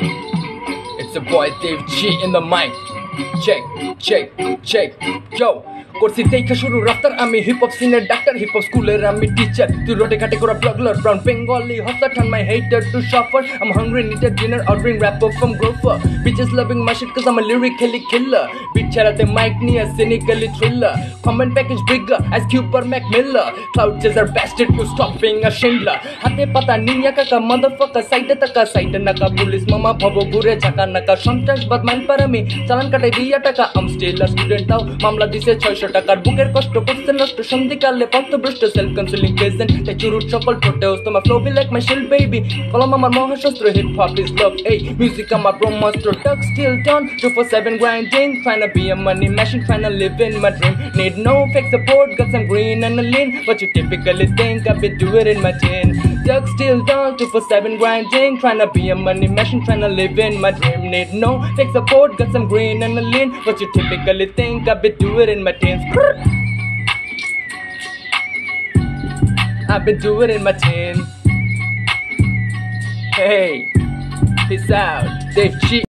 It's the boy Dev G in the mic. Check, check, check, yo. করছি, দেখে শুরু রাস্তার আমি হিপ হপ সিনের ডাক্তার হিপ হপ স্কুলের আমি টিচার তুই রোডে ঘাটে করা ব্লগলার ব্রাউন বেঙ্গলি হস্তা টান my hater to suffer I'm hungry need dinner ordering wrap from Grofers bitches loving my shit কাজ আমার লিরিক খেলি খিল্লা বিট ছাড়াতে মাইক নিয়ে cynically thriller comment package bigga as Cuba Mac Milla cloud chaser busted to stopping a Shimla হাতে পাতা নিনিয়া কাকা mother ফাকা সাইডে তাকা। সাইডে নাকা পুলিশ মামা, ভব, ঘুরে ঝাঁকা, নাকা। সন্ত্রাসবাদ মান পারামি চালান কাটাই দিয়া টাকা। আম স্টিল আ স্টুডেন্ট তাও মামলা দিছে ছয়শো টাকার বুকের কষ্ট করছে নষ্ট সন্ধিকালে পথভ্রষ্ট সেলফ কনসোলিং প্রেজেন্ট তাই চুরুট সকল ঠোঁটেও তোমার ফ্লো বি লাইক মাই শিল বেবি কলম আমার মহাশস্ত্র হিপ হপ ইজ লাভ এই মিউজিক আমার ব্রহ্মাস্ত্র টাক still done to for seven grinding trying to be a money machine trying to live in my dream need no fake support got some green and a lean but you typically think I be do it Duck still down two four seven grinding. Trying to be a money machine trying to live in my dream. Need no fake support got some green and a lean. What you typically think I be do it in my teens. I've been doing in my teens. Hey, peace out, Dev G.